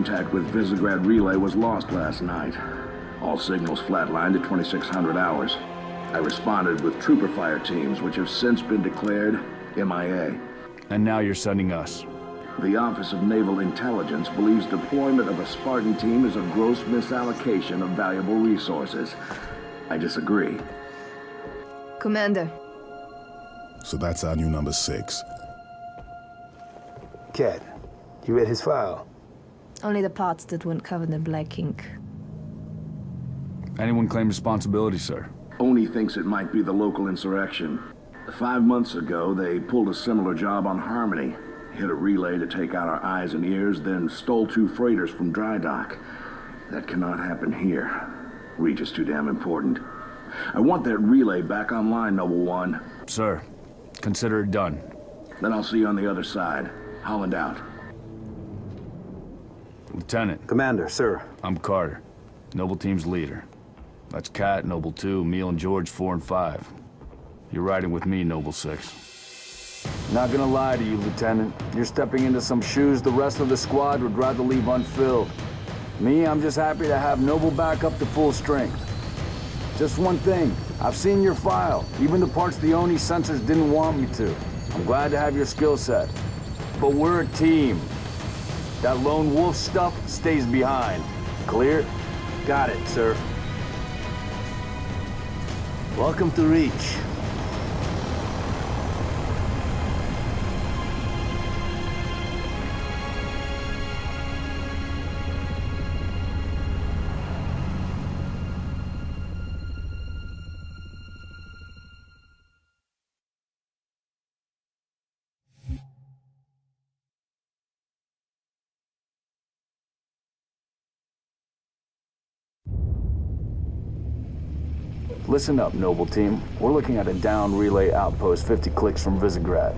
Contact with Visegrad Relay was lost last night. All signals flatlined at 2600 hours. I responded with trooper fire teams, which have since been declared MIA. And now you're sending us. The Office of Naval Intelligence believes deployment of a Spartan team is a gross misallocation of valuable resources. I disagree. Commander, So that's our new number six. Kat, you read his file? Only the parts that weren't covered in black ink. Anyone claim responsibility, sir? ONI thinks it might be the local insurrection. Five months ago, they pulled a similar job on Harmony. Hit a relay to take out our eyes and ears, then stole two freighters from dry dock. That cannot happen here. Reach is too damn important. I want that relay back online, Noble One. Sir, consider it done. Then I'll see you on the other side. Holland out. Lieutenant, Commander, sir. I'm Carter, Noble Team's leader. That's Kat, Noble 2, Emile and Jorge 4 and 5. You're riding with me, Noble 6. Not gonna lie to you, Lieutenant. You're stepping into some shoes the rest of the squad would rather leave unfilled. Me, I'm just happy to have Noble back up to full strength. Just one thing, I've seen your file, even the parts the ONI censors didn't want me to. I'm glad to have your skill set. But we're a team. That lone wolf stuff stays behind. Clear? Got it, sir. Welcome to Reach. Listen up, Noble Team. We're looking at a down relay outpost 50 clicks from Visegrad.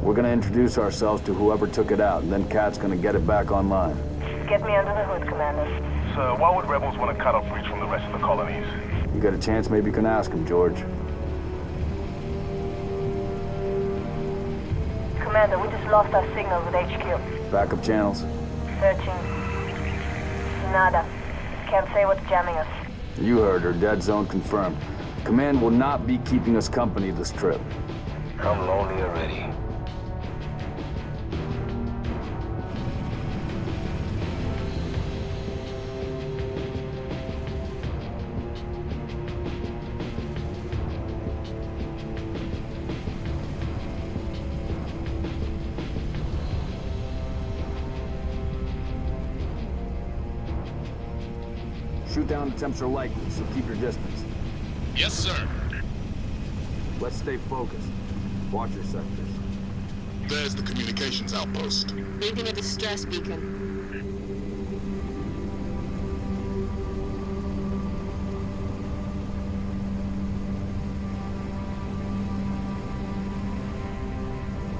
We're gonna introduce ourselves to whoever took it out, and then Kat's gonna get it back online. Get me under the hood, Commander. Sir, why would rebels want to cut off Reach from the rest of the colonies? You got a chance, maybe you can ask him, Jorge. Commander, we just lost our signal with HQ. Backup channels? Searching. Nada. Can't say what's jamming us. You heard her, dead zone confirmed. Command will not be keeping us company this trip. I'm lonely already. Shoot down attempts are likely, so keep your distance. Yes, sir. Let's stay focused. Watch your sectors. There's the communications outpost. Reading a distress beacon.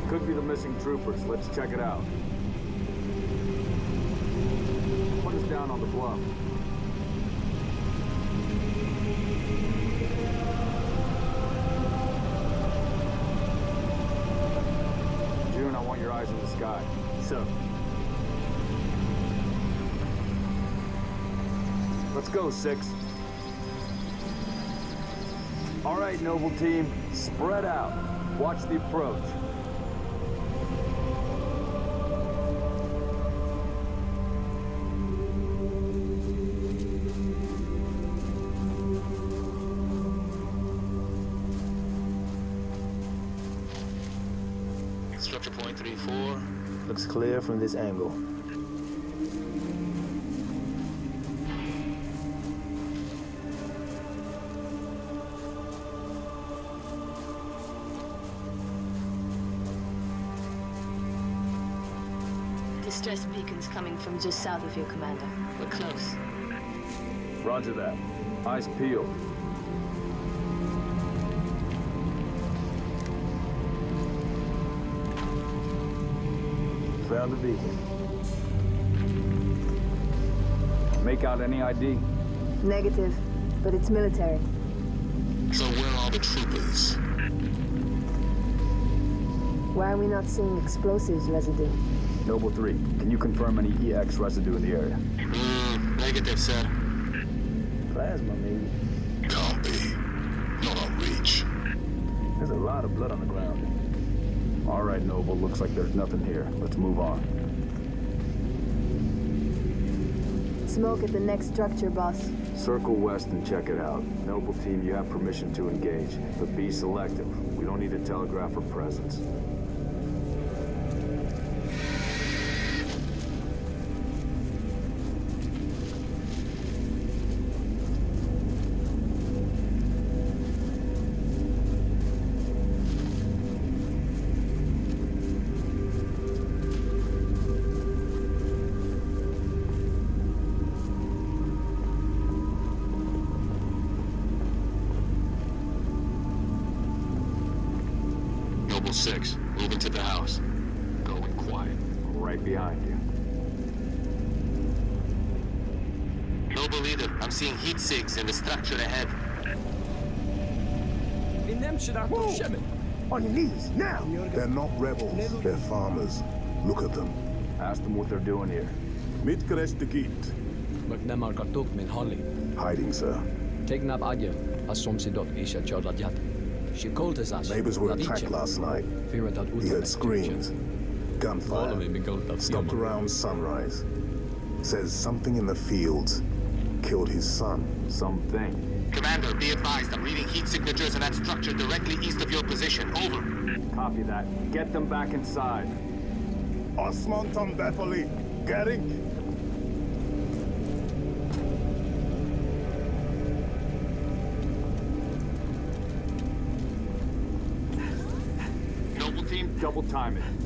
Could be the missing troopers. Let's check it out. What is down on the bluff? Sir. Let's go, Six. All right, Noble Team, spread out. Watch the approach. Clear from this angle. Distress beacons coming from just south of you, Commander. We're close. Roger that. Eyes peeled. Found the beacon. Make out any ID? Negative, but it's military. So where are the troopers? Why are we not seeing explosives residue? Noble 3, can you confirm any EX residue in the area? Mm, negative, sir. Plasma, maybe. Can't be. Not on Reach. There's a lot of blood on the ground. All right, Noble, looks like there's nothing here. Let's move on. Smoke at the next structure, boss. Circle west and check it out. Noble team, you have permission to engage, but be selective. We don't need to telegraph our presence. They're. Look at them. Ask them what they're doing here. Mitkerestikit. McNamar took min Holly. Hiding, sir. Taking up Agye, as som si isha chodladjat. She called us as Neighbors were attacked last night. He heard screams, gunfire. Stopped around sunrise. Says something in the fields killed his son. Something. Commander, be advised, I'm reading heat signatures in that structure directly east of your position. Over. Copy that. Get them back inside. Osman Tambepoli. Gerik. Noble team, double time it.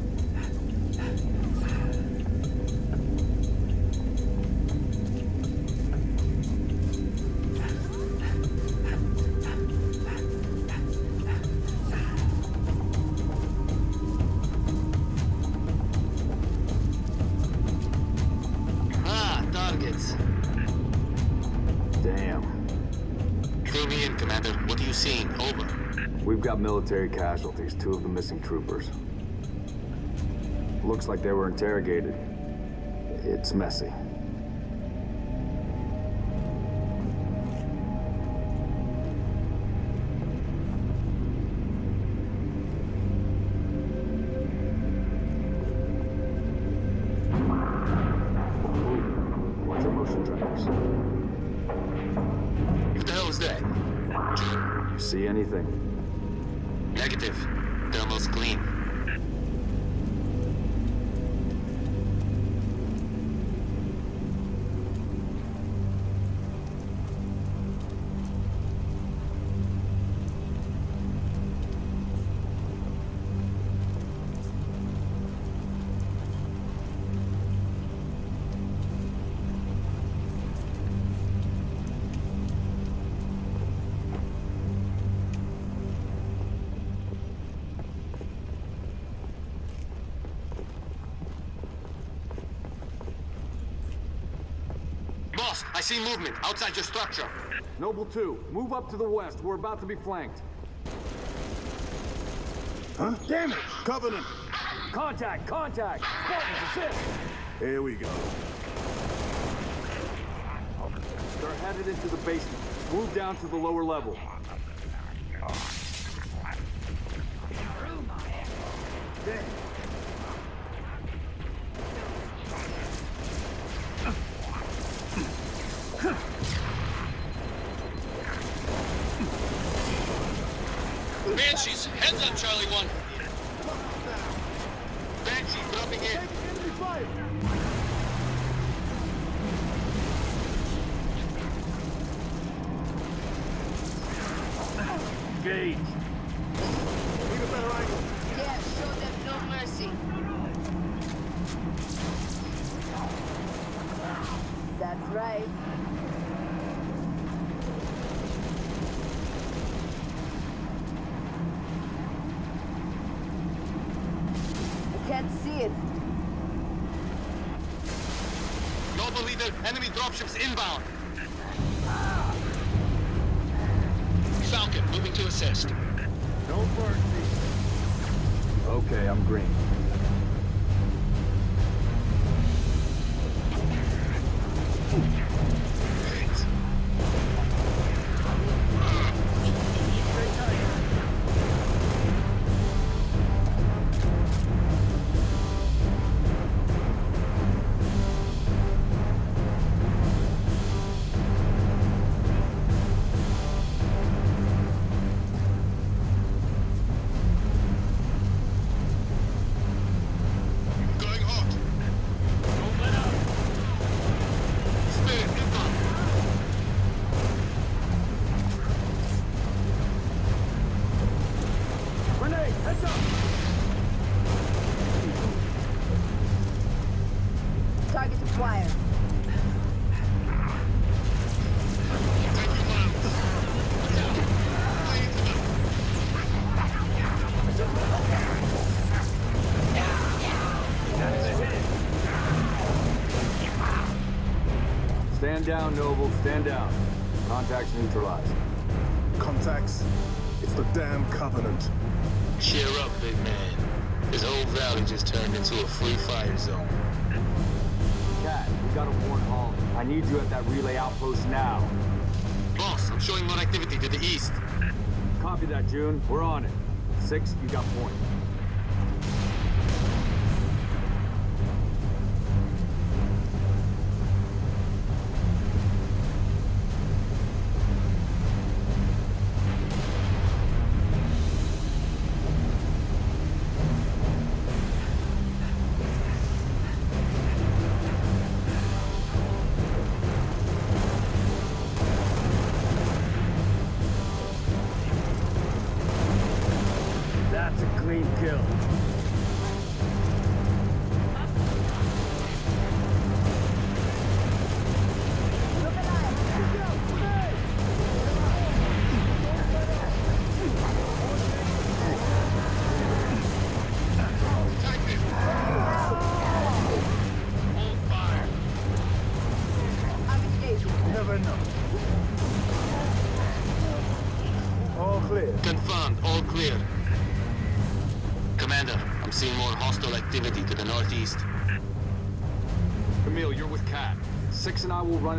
Military casualties, two of the missing troopers. Looks like they were interrogated. It's messy. I see movement outside your structure. Noble 2, move up to the west. We're about to be flanked. Huh? Damn it! Covenant! Contact! Contact! Spartans, assist! Here we go. They're headed into the basement. Move down to the lower level. Banshees, heads up, Charlie 1. Banshee dropping in. Engage! Yeah, show them no mercy. That's right. I can't see it. Noble leader, enemy dropships inbound. Falcon, moving to assist. Okay, I'm green. Down, Noble. Stand down. Contacts neutralized. Contacts? It's the damn Covenant. Cheer up, big man. This whole valley just turned into a free fire zone. Kat, we got a warrant Hall. I need you at that relay outpost now. Boss, I'm showing more activity to the east. Copy that, Jun. We're on it. Six, you got point.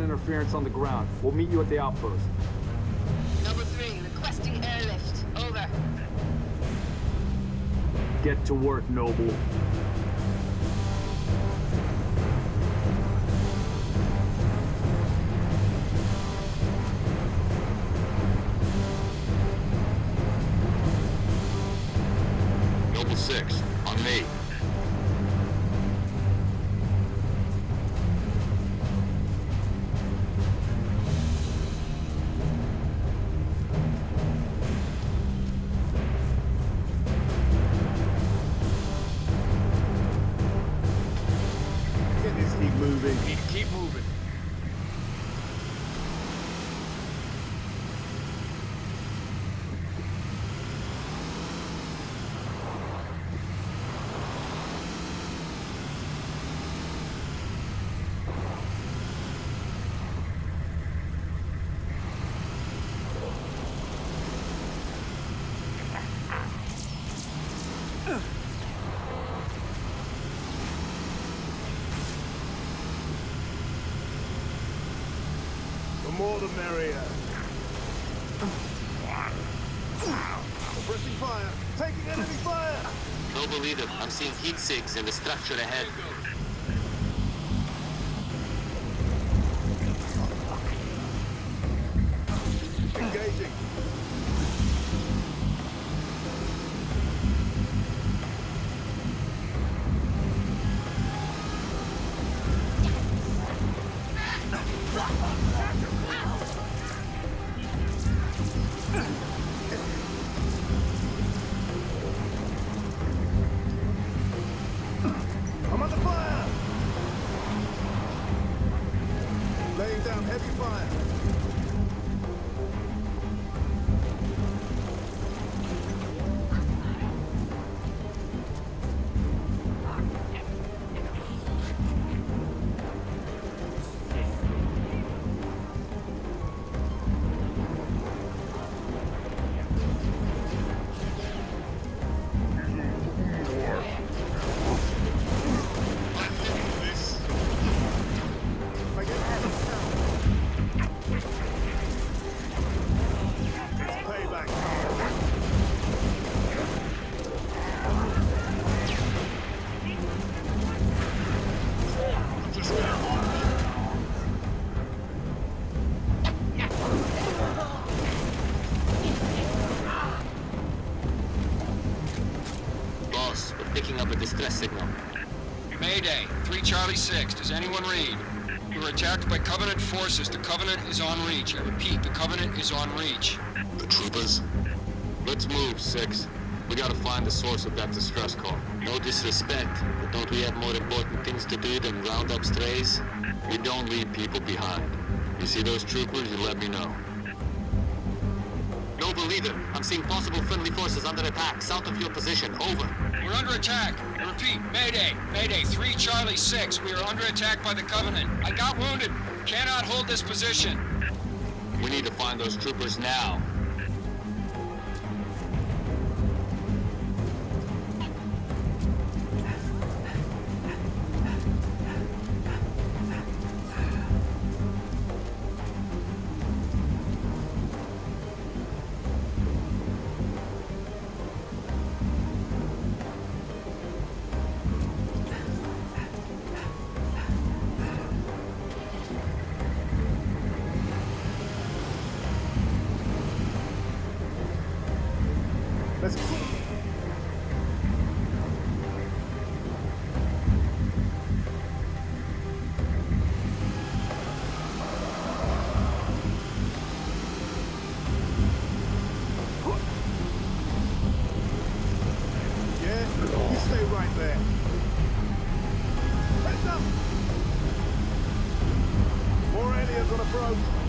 And I will run interference on the ground. We'll meet you at the outpost. Number three, requesting airlift. Over. Get to work. Noble more the merrier. Pressing fire. Taking enemy fire. Noble leader, I'm seeing heat sinks in the structure ahead. 3 Charlie 6. Does anyone read? We were attacked by Covenant forces. The Covenant is on reach. I repeat, the Covenant is on reach. The troopers? Let's move, Six. We gotta find the source of that distress call. No disrespect, but don't we have more important things to do than round up strays? We don't leave people behind. You see those troopers, you let me know. Leader, I'm seeing possible friendly forces under attack south of your position. Over. We're under attack. I repeat, Mayday. Mayday, 3 Charlie 6. We are under attack by the Covenant. I got wounded. Cannot hold this position. We need to find those troopers now. right there. Heads up! More aliens on approach.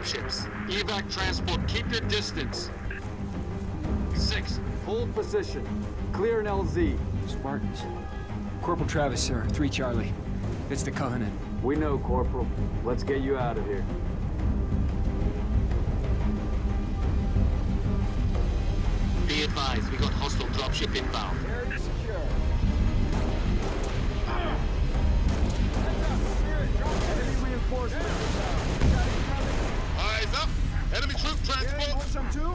Dropships. Evac transport, keep your distance. Six. Hold position. Clear an LZ. Spartans. Corporal Travis, sir. 3 Charlie. It's the Covenant. We know, Corporal. Let's get you out of here. Be advised, we got hostile dropship inbound. Area secure. Enemy reinforcements. Enemy troop transport. Yeah, some too?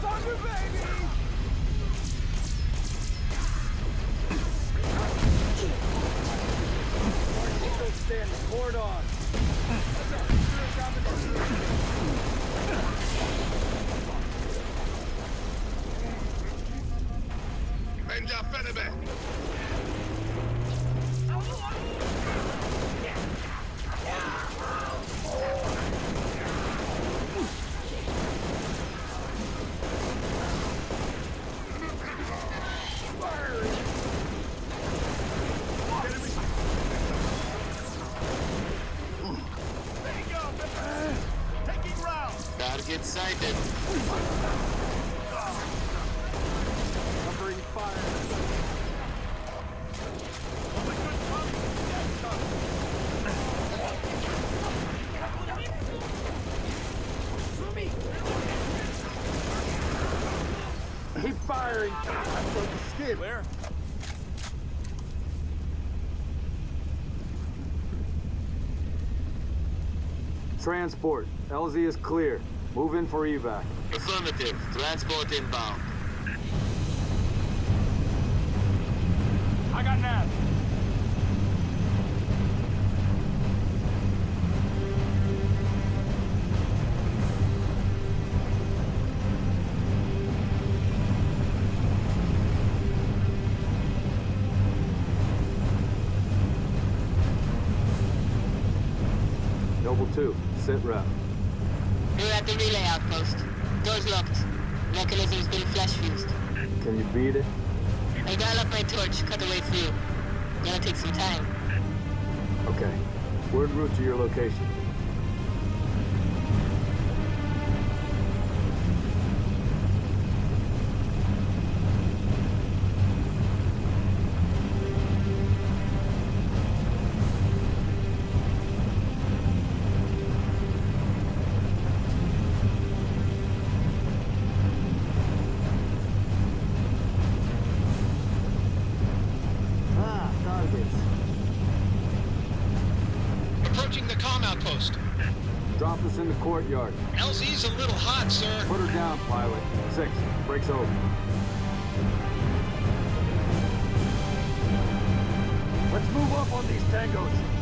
Thunder, baby! Stand the cordon. Benja Fenebe. Target sighted. Covering fire. Keep firing! I'm going to skid. Where? Transport. LZ is clear. Move in for evac. Affirmative. Transport inbound. I got nav. Noble 2, We're at the relay outpost. Door's locked. Mechanism's been flash fused. Can you beat it? I dial up my torch, cut the way through. Gonna take some time. Okay. We're en route to your location. In the courtyard. LZ's a little hot, sir. Put her down, pilot. Six, breaks over. Let's move up on these tangos.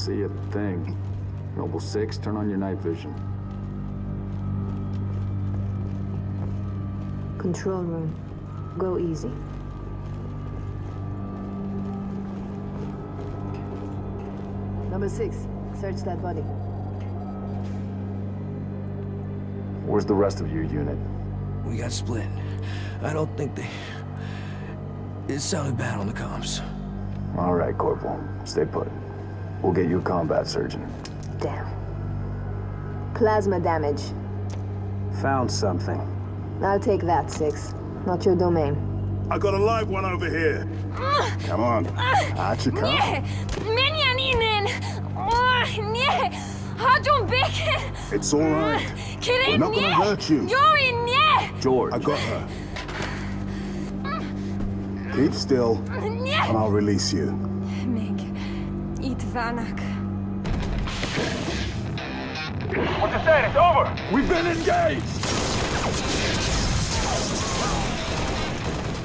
See a thing. Noble 6, turn on your night vision. Control room. Go easy. Number 6, search that body. Where's the rest of your unit? We got split. I don't think they... It sounded bad on the comms. All right, Corporal. Stay put. We'll get you a combat surgeon. Damn. Plasma damage. Found something. I'll take that, Six. Not your domain. I got a live one over here. Come on. Archie, come. Nie! Menianinen! Nie! Hajon It's all right. We're not gonna hurt you. Yuri, nie! Jorge. I got her. Mm. Keep still, and I'll release you. Vanak. What's it saying? It's over! We've been engaged!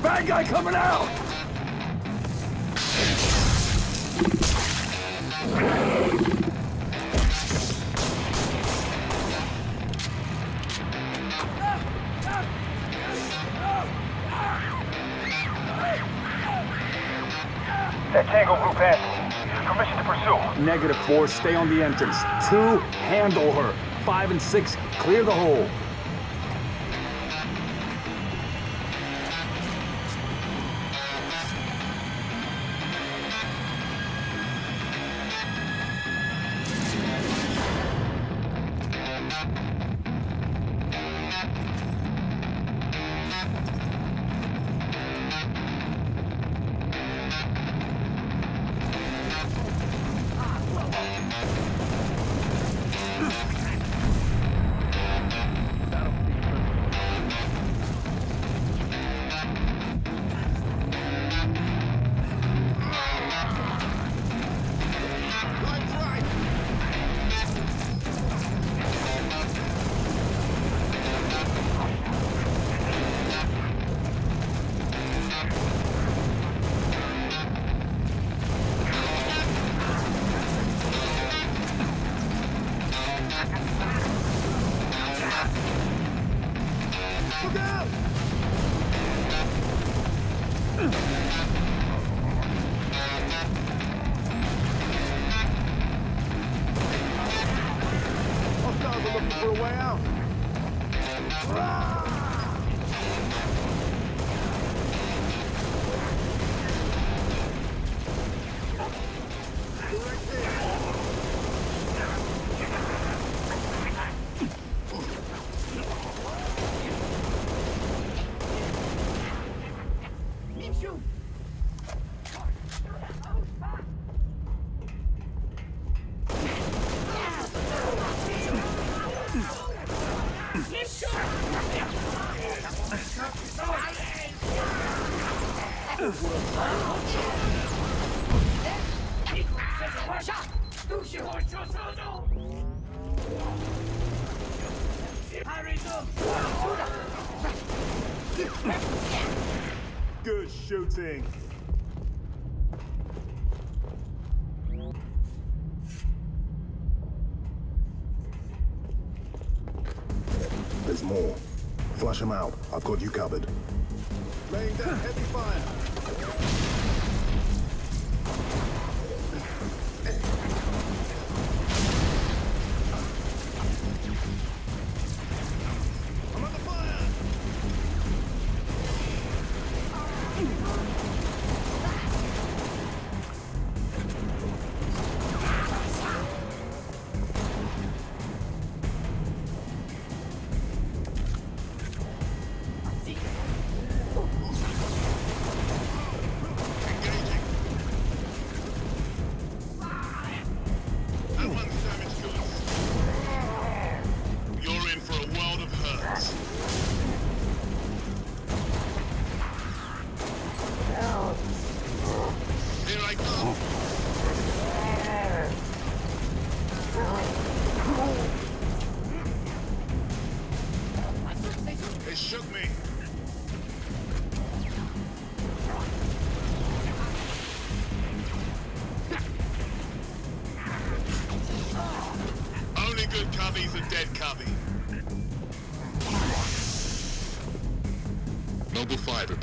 Bad guy coming out! That Tango group has Permission to pursue. Negative four, stay on the entrance. Two, handle her. Five and six, clear the hole. Good shooting. There's more. Flush them out. I've got you covered. Laying down heavy fire.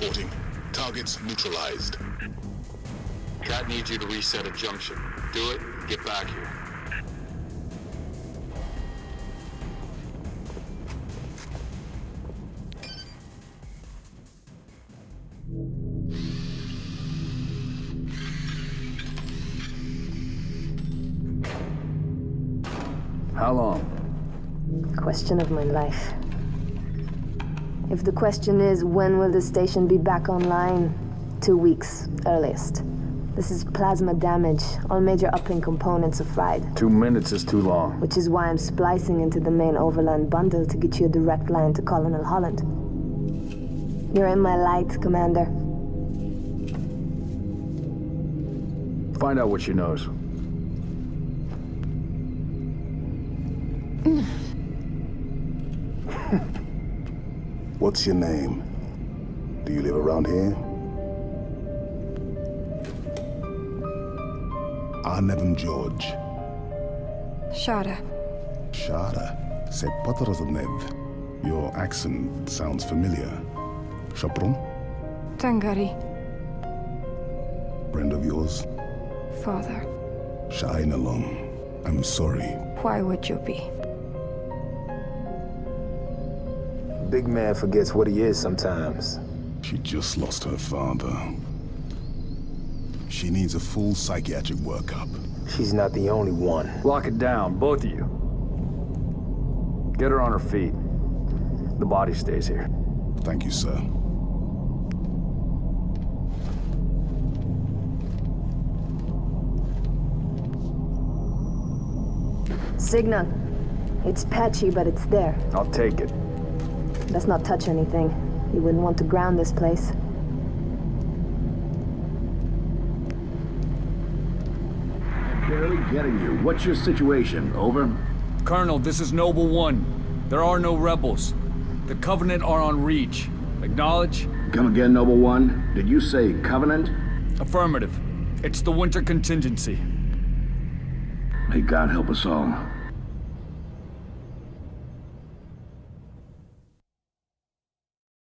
Reporting. Targets neutralized. Kat needs you to reset a junction. Do it, get back here. How long? Question of my life. If the question is, when will the station be back online? Two weeks, earliest. This is plasma damage. All major uplink components are fried, Two minutes is too long. which is why I'm splicing into the main overland bundle to get you a direct line to Colonel Holland. You're in my light, Commander. Find out what she knows. What's your name? Do you live around here? Arnevin George. Shara. Shara. C'est pas Roznev. Your accent sounds familiar. Chapron? Tangari. Friend of yours? Father. Shine along. I'm sorry. Why would you be? Big man forgets what he is sometimes. She just lost her father. She needs a full psychiatric workup. She's not the only one. Lock it down, both of you. Get her on her feet. The body stays here. Thank you, sir. Signal. It's patchy, but it's there. I'll take it. Let's not touch anything. You wouldn't want to ground this place. Barely getting you. What's your situation? Over? Colonel, this is Noble One. There are no rebels. The Covenant are on Reach. Acknowledge? Come again, Noble One. Did you say Covenant? Affirmative. It's the winter contingency. May God help us all.